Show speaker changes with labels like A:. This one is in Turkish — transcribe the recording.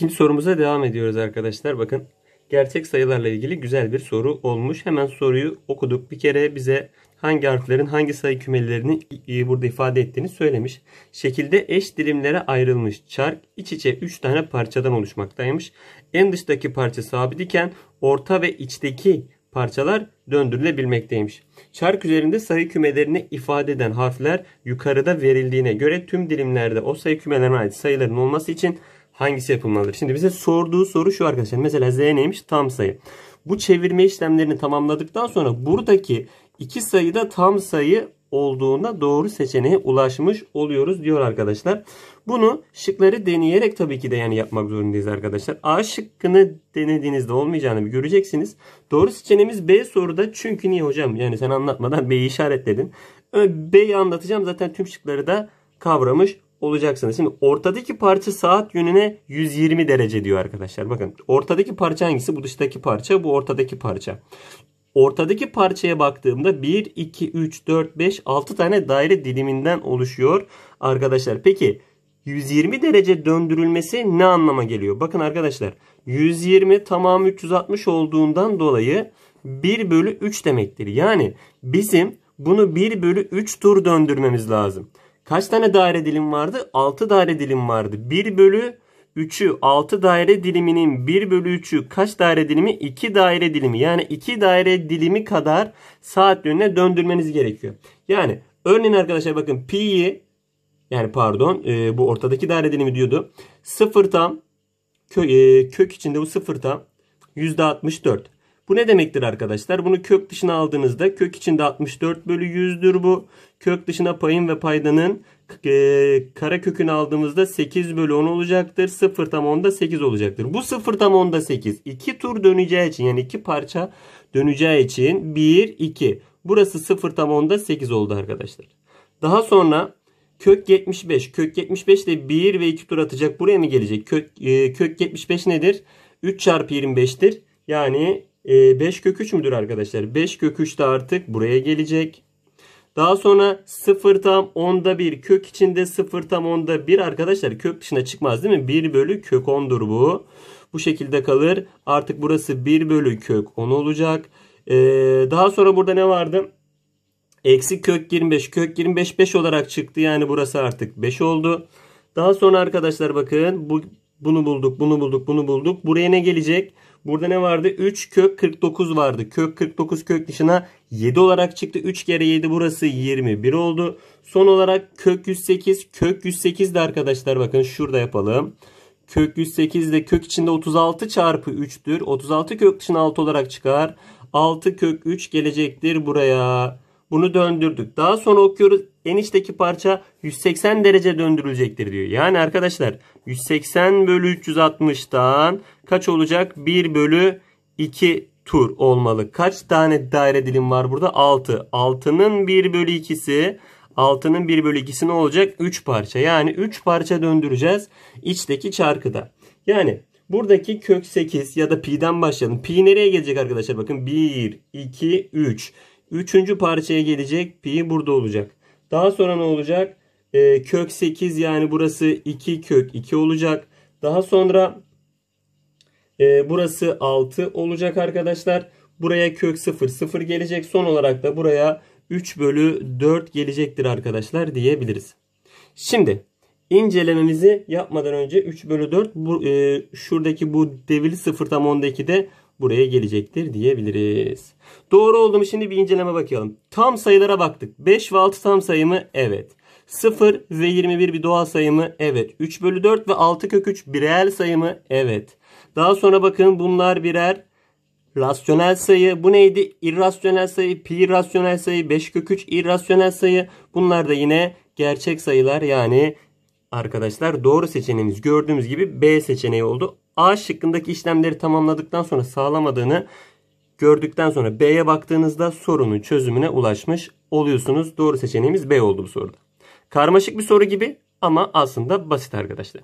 A: İkinci sorumuza devam ediyoruz arkadaşlar. Bakın gerçek sayılarla ilgili güzel bir soru olmuş. Hemen soruyu okuduk. Bir kere bize hangi harflerin hangi sayı kümelerini burada ifade ettiğini söylemiş. Şekilde eş dilimlere ayrılmış çark iç içe 3 tane parçadan oluşmaktaymış. En dıştaki parça sabit iken orta ve içteki parçalar döndürülebilmekteymiş. Çark üzerinde sayı kümelerini ifade eden harfler yukarıda verildiğine göre tüm dilimlerde o sayı kümelerine ait sayıların olması için hangisi yapılmalıdır? Şimdi bize sorduğu soru şu arkadaşlar. Mesela z neymiş? Tam sayı. Bu çevirme işlemlerini tamamladıktan sonra buradaki iki sayıda tam sayı olduğunda doğru seçeneğe ulaşmış oluyoruz diyor arkadaşlar. Bunu şıkları deneyerek tabii ki de yani yapmak zorundayız arkadaşlar. A şıkkını denediğinizde olmayacağını bir göreceksiniz. Doğru seçeneğimiz B soruda çünkü niye hocam? Yani sen anlatmadan B'yi işaretledin. B'yi anlatacağım zaten tüm şıkları da kavramış olacaksınız. Şimdi ortadaki parça saat yönüne 120 derece diyor arkadaşlar. Bakın ortadaki parça hangisi? Bu dıştaki parça, bu ortadaki parça. Ortadaki parçaya baktığımda 1, 2, 3, 4, 5, 6 tane daire diliminden oluşuyor arkadaşlar. Peki 120 derece döndürülmesi ne anlama geliyor? Bakın arkadaşlar 120 tamamı 360 olduğundan dolayı 1 bölü 3 demektir. Yani bizim bunu 1 bölü 3 tur döndürmemiz lazım. Kaç tane daire dilim vardı? 6 daire dilim vardı. 1 bölü 3'ü 6 daire diliminin 1 bölü 3'ü kaç daire dilimi? 2 daire dilimi. Yani 2 daire dilimi kadar saat yönüne döndürmeniz gerekiyor. Yani örneğin arkadaşlar bakın pi'yi yani pardon e, bu ortadaki daire dilimi diyordu. 0 tam kö, e, kök içinde bu 0 tam %64. Bu ne demektir arkadaşlar? Bunu kök dışına aldığınızda kök içinde 64 bölü 100'dür bu. Kök dışına payın ve paydanın e, kara kökünü aldığımızda 8 bölü 10 olacaktır. 0 tam 10'da 8 olacaktır. Bu 0 tam 10'da 8. 2 tur döneceği için yani 2 parça döneceği için 1, 2. Burası 0 tam 10'da 8 oldu arkadaşlar. Daha sonra kök 75. Kök 75 de 1 ve 2 tur atacak. Buraya mı gelecek? Kök, e, kök 75 nedir? 3 çarpı 25'tir. Yani 5 e, kök 3 müdür arkadaşlar? 5 kök 3 de artık buraya gelecek. Daha sonra 0 tam onda 1 kök içinde 0 tam onda 1 arkadaşlar kök dışına çıkmaz değil mi? 1 bölü kök 10'dur bu. Bu şekilde kalır. Artık burası 1 bölü kök 10 olacak. Ee, daha sonra burada ne vardı? Eksi kök 25. Kök 25 5 olarak çıktı. Yani burası artık 5 oldu. Daha sonra arkadaşlar bakın bu, bunu bulduk, bunu bulduk, bunu bulduk. Buraya ne gelecek? Burada ne vardı? 3 kök 49 vardı. Kök 49 kök dışına 7 olarak çıktı. 3 kere 7 burası 21 oldu. Son olarak kök 108. Kök 108 de arkadaşlar bakın şurada yapalım. Kök 108 de kök içinde 36 çarpı 3'tür. 36 kök dışına 6 olarak çıkar. 6 kök 3 gelecektir buraya. Bunu döndürdük. Daha sonra okuyoruz. En içteki parça 180 derece döndürülecektir diyor. Yani arkadaşlar 180 bölü 360'tan kaç olacak? 1 bölü 2 tur olmalı. Kaç tane daire dilim var burada? 6. 6'nın 1 bölü 2'si 6'nın 1 bölü 2'si ne olacak? 3 parça. Yani 3 parça döndüreceğiz içteki çarkıda. Yani buradaki kök 8 ya da pi'den başlayalım. Pi nereye gelecek arkadaşlar? Bakın 1, 2, 3. Üçüncü parçaya gelecek. Pi burada olacak. Daha sonra ne olacak? Ee, kök 8 yani burası 2 kök 2 olacak. Daha sonra e, burası 6 olacak arkadaşlar. Buraya kök 0 0 gelecek. Son olarak da buraya 3 bölü 4 gelecektir arkadaşlar diyebiliriz. Şimdi incelememizi yapmadan önce 3 bölü 4 bu, e, şuradaki bu devili 0 tam 10'daki buraya gelecektir diyebiliriz. Doğru oldu mu şimdi bir inceleme bakalım. Tam sayılara baktık. 5 ve 6 tam sayı mı? Evet. 0 ve 21 bir doğal sayı mı? Evet. 3 bölü 4 ve 6 kök 3 bir reel sayı mı? Evet. Daha sonra bakın bunlar birer rasyonel sayı. Bu neydi? İrrasyonel sayı, pi rasyonel sayı, 5 kök 3 irrasyonel sayı. Bunlar da yine gerçek sayılar yani arkadaşlar doğru seçeneğimiz gördüğümüz gibi B seçeneği oldu. A şıkkındaki işlemleri tamamladıktan sonra sağlamadığını gördükten sonra B'ye baktığınızda sorunun çözümüne ulaşmış oluyorsunuz. Doğru seçeneğimiz B oldu bu soruda. Karmaşık bir soru gibi ama aslında basit arkadaşlar.